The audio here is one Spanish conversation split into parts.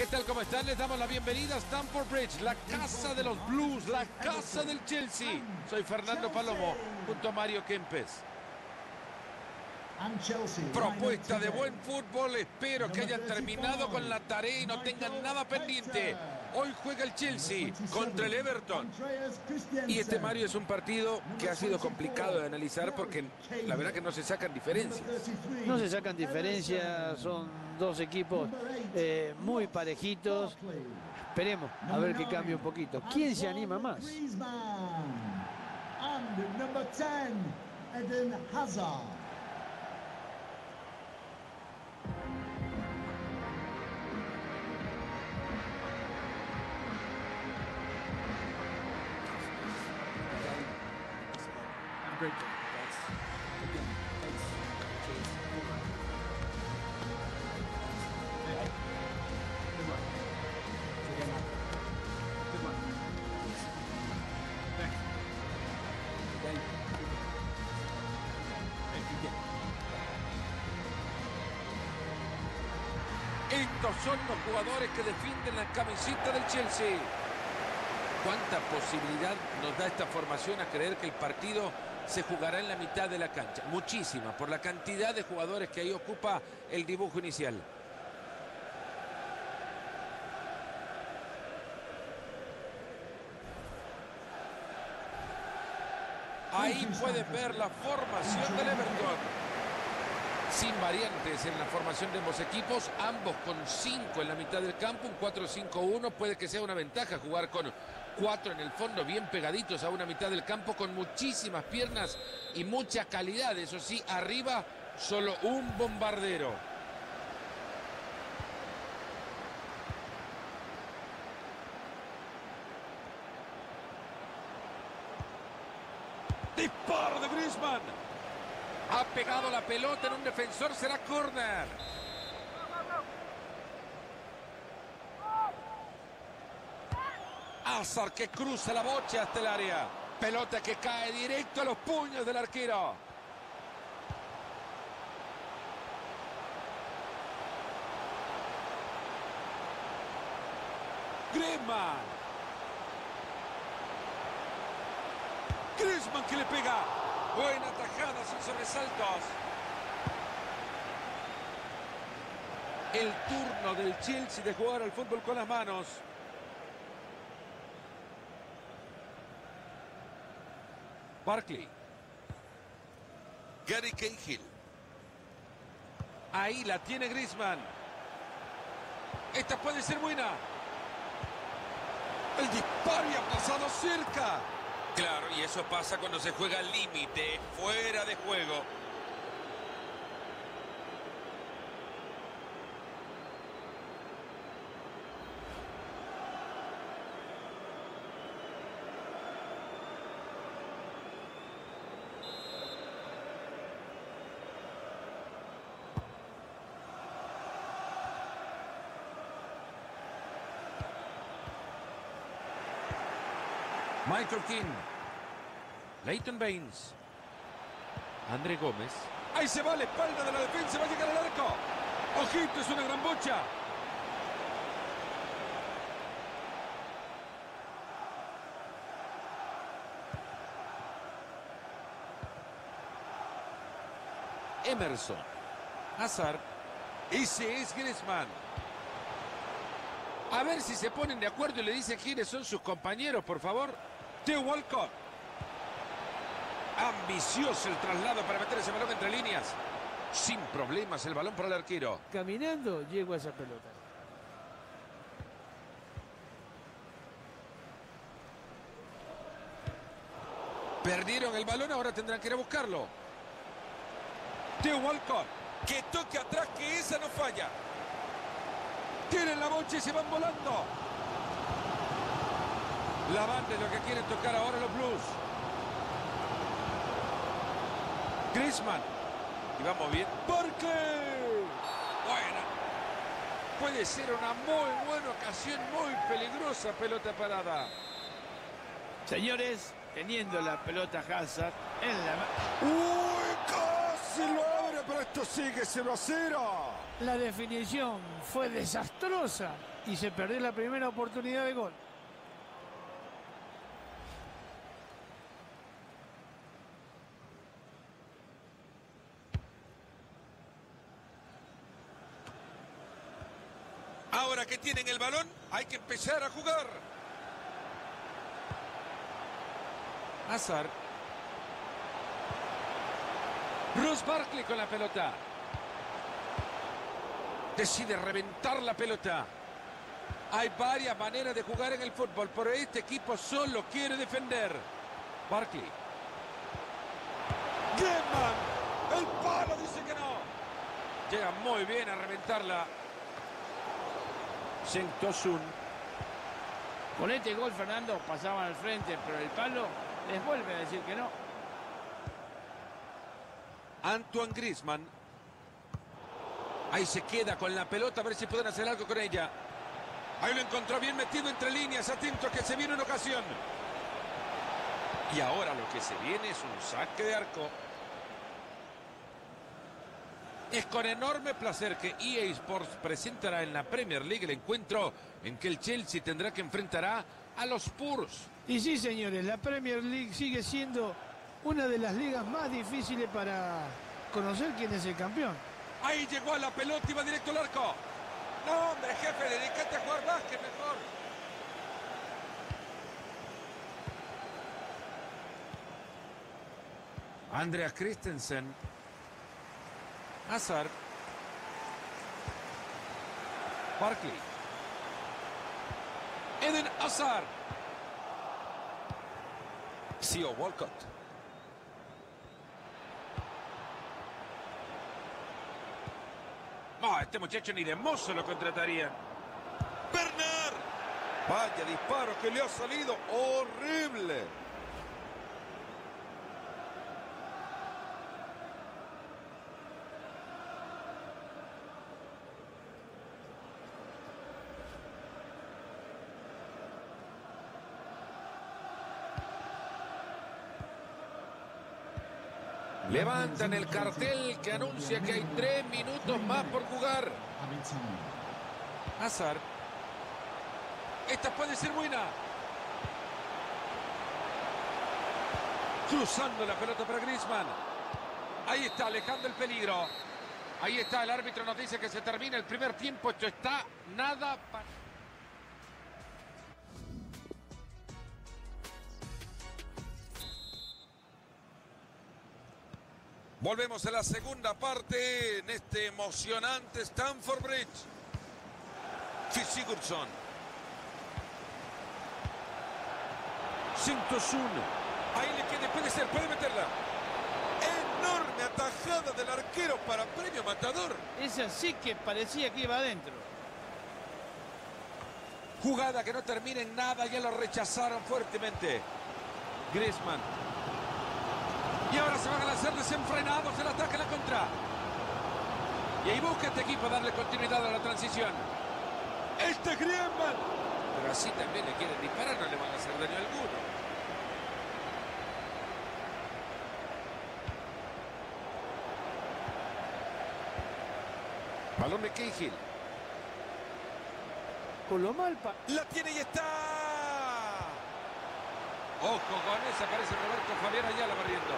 ¿Qué tal? ¿Cómo están? Les damos la bienvenida a Stamford Bridge, la casa de los Blues, la casa del Chelsea. Soy Fernando Palomo, junto a Mario Kempes. Propuesta de buen fútbol, espero que hayan terminado con la tarea y no tengan nada pendiente. Hoy juega el Chelsea contra el Everton. Y este Mario es un partido que ha sido complicado de analizar porque la verdad que no se sacan diferencias. No se sacan diferencias, son dos equipos eh, muy parejitos. Esperemos a ver que cambie un poquito. ¿Quién se anima más? Eden Hazard. Estos son los jugadores que defienden la camiseta del Chelsea. ¿Cuánta posibilidad nos da esta formación a creer que el partido se jugará en la mitad de la cancha. Muchísima, por la cantidad de jugadores que ahí ocupa el dibujo inicial. Ahí pueden ver la formación del Everton. Sin variantes en la formación de ambos equipos, ambos con 5 en la mitad del campo, un 4-5-1, puede que sea una ventaja jugar con cuatro en el fondo, bien pegaditos a una mitad del campo, con muchísimas piernas y mucha calidad. Eso sí, arriba solo un bombardero. Disparo de Griezmann. Ha pegado la pelota en un defensor, será córner. Que cruza la bocha hasta el área. Pelota que cae directo a los puños del arquero. Griezmann. Griezmann que le pega. Buena tajada sin sobresaltos. El turno del Chelsea de jugar al fútbol con las manos. Barkley. Gary Cahill. Ahí la tiene Griezmann. Esta puede ser buena. El disparo y ha pasado cerca. Claro, y eso pasa cuando se juega al límite, fuera de juego. Michael King. Leighton Baines. André Gómez. Ahí se va la espalda de la defensa, va a llegar al arco. Ojito, es una gran bocha. Emerson. Hazard. Ese es Griezmann. A ver si se ponen de acuerdo y le dicen quiénes son sus compañeros, por favor. Theo Walcott. Ambicioso el traslado para meter ese balón entre líneas. Sin problemas el balón para el arquero. Caminando llego a esa pelota. Perdieron el balón, ahora tendrán que ir a buscarlo. Theo Walcott. Que toque atrás, que esa no falla. Tienen la bocha y se van volando. La banda es lo que quieren tocar ahora los Blues. Griezmann. Y vamos bien. qué? Buena. Puede ser una muy buena ocasión, muy peligrosa pelota parada. Señores, teniendo la pelota Hazard en la ¡Uy! Casi lo abre, pero esto sigue 0 a 0. La definición fue desastrosa. y se perdió la primera oportunidad de gol. Ahora que tienen el balón, hay que empezar a jugar. Hazard. Bruce Barkley con la pelota. Decide reventar la pelota. Hay varias maneras de jugar en el fútbol, pero este equipo solo quiere defender. Barkley. Griezmann. El palo dice que no. Llega muy bien a reventarla. Sentosun. Con este gol, Fernando, pasaban al frente, pero el palo les vuelve a decir que no. Antoine Griezmann. Ahí se queda con la pelota, a ver si pueden hacer algo con ella. Ahí lo encontró bien metido entre líneas, atento que se viene una ocasión. Y ahora lo que se viene es un saque de arco. Es con enorme placer que EA Sports presentará en la Premier League el encuentro en que el Chelsea tendrá que enfrentará a los Spurs. Y sí, señores, la Premier League sigue siendo una de las ligas más difíciles para conocer quién es el campeón. Ahí llegó a la pelota y va directo al arco. No, hombre, jefe, dedícate a jugar básquet mejor. Andreas Christensen. Hazard. Barkley. Eden Hazard. Theo Walcott. No, este muchacho ni de mozo lo contratarían. Bernard. Vaya disparo que le ha salido horrible. Levantan el cartel que anuncia que hay tres minutos más por jugar. Hazard. Esta puede ser buena. Cruzando la pelota para Griezmann. Ahí está, alejando el peligro. Ahí está, el árbitro nos dice que se termina el primer tiempo. Esto está nada Volvemos a la segunda parte en este emocionante Stanford Bridge. Sigurdsson. Sintosun. Ahí le queda, puede ser, puede meterla. Enorme atajada del arquero para premio matador. Esa sí que parecía que iba adentro. Jugada que no termina en nada, ya lo rechazaron fuertemente. Griezmann. Y ahora se van a lanzar desenfrenados el ataque a la contra. Y ahí busca este equipo darle continuidad a la transición. Este Griezmann. Pero así también le quieren disparar, no le van a hacer daño alguno. Balón de Cahill. Con lo mal pa- La tiene y está. Ojo con esa, parece Roberto Fabián Ayala barriendo.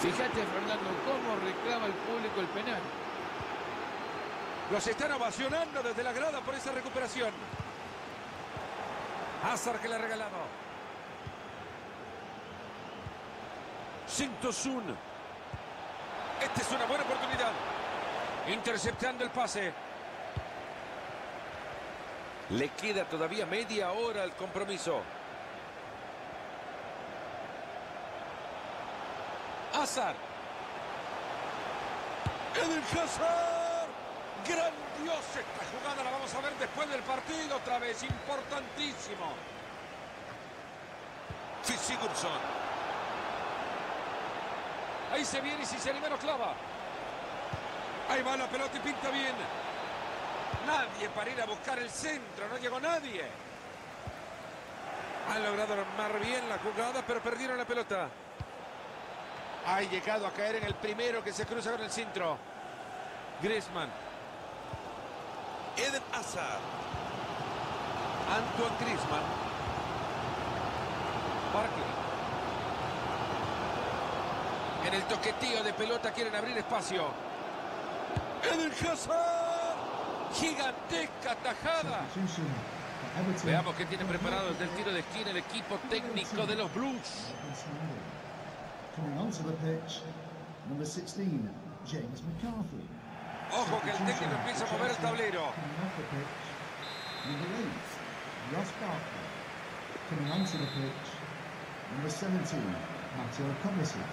Fíjate, Fernando, cómo reclama el público el penal. Los están ovacionando desde la grada por esa recuperación. Hazard que le ha regalado. Sintosun. Esta es una buena oportunidad. Interceptando el pase. Le queda todavía media hora al compromiso. Hazard. Eden Hazard. Grandiosa esta jugada, la vamos a ver después del partido otra vez, importantísimo. Sigurdsson. Ahí se viene y si se anima lo clava. Ahí va la pelota y pinta bien. Nadie para ir a buscar el centro, no llegó nadie. Han logrado armar bien la jugada, pero perdieron la pelota. Ha llegado a caer en el primero que se cruza con el centro. Griezmann. Eden Hazard. Antoine Griezmann. Barkley. En el toqueteo de pelota quieren abrir espacio. Eden Hazard. Gigantesca tajada. Veamos qué tiene preparado desde el tiro de esquina el equipo técnico de los Blues. Coming onto the pitch, number 16, James McCarthy. Ojo que el técnico empieza a mover el tablero. Coming off the pitch, number 8, Ross Barkley. Coming onto the pitch, number 17, Matteo Kovacic.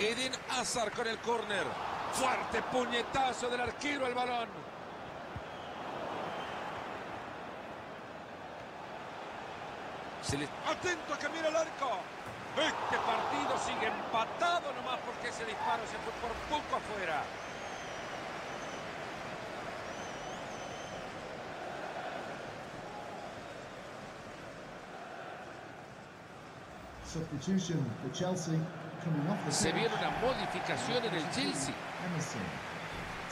Eden Hazard con el córner. Fuerte puñetazo del arquero al balón. Se le- Atento a que mira el arco. Este partido sigue empatado nomás porque ese disparo se fue por poco afuera. Substitution for Chelsea. Coming off the Se viene una modificación en el Chelsea. Emerson.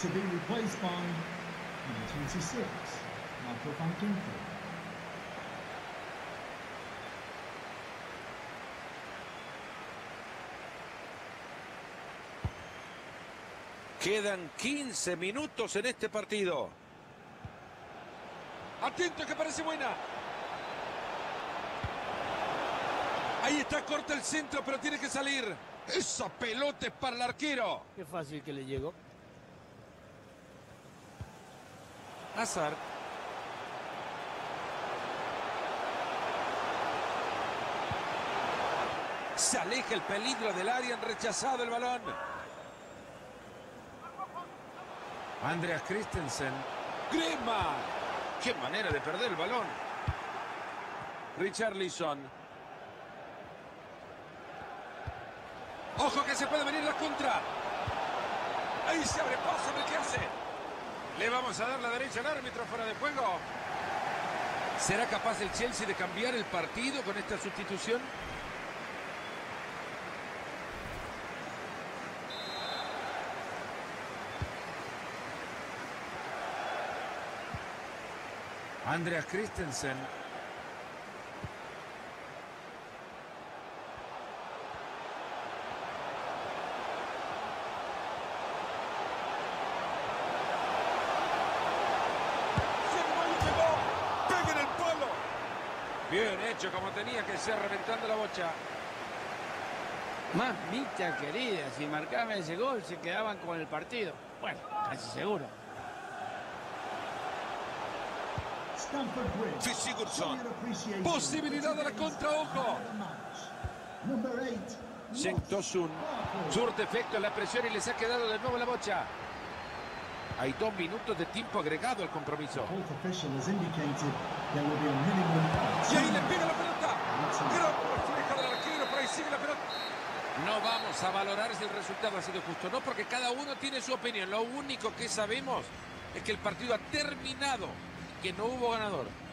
To be replaced by number 26, Michael van Ginkel. Quedan 15 minutos en este partido. Atento que parece buena. Ahí está, corta el centro, pero tiene que salir. Esa pelota es para el arquero. Qué fácil que le llegó. Hazard. Se aleja el peligro del área, han rechazado el balón. Andreas Christensen. Griezmann. Qué manera de perder el balón. Richarlison. Ojo que se puede venir la contra. Ahí se abre paso, ¿de qué hace? Le vamos a dar la derecha al árbitro fuera de juego. ¿Será capaz el Chelsea de cambiar el partido con esta sustitución? Andreas Christensen. Se animó y pegó. Pega en el palo. Bien hecho, como tenía que ser, reventando la bocha. Mamita querida, si marcaban ese gol se quedaban con el partido. Bueno, casi seguro. Stamford Bridge. Sí, Sigurdsson. Player appreciation. Posibilidad de la contra, ojo. Number 8, Seng Tosun. Surte efecto en la presión y les ha quedado de nuevo la bocha. Hay dos minutos de tiempo agregado al compromiso. Y ahí le pega la pelota. Gran reflejo del arquero, por ahí sigue la pelota. No vamos a valorar si el resultado ha sido justo, no, porque cada uno tiene su opinión. Lo único que sabemos es que el partido ha terminado, que no hubo ganador.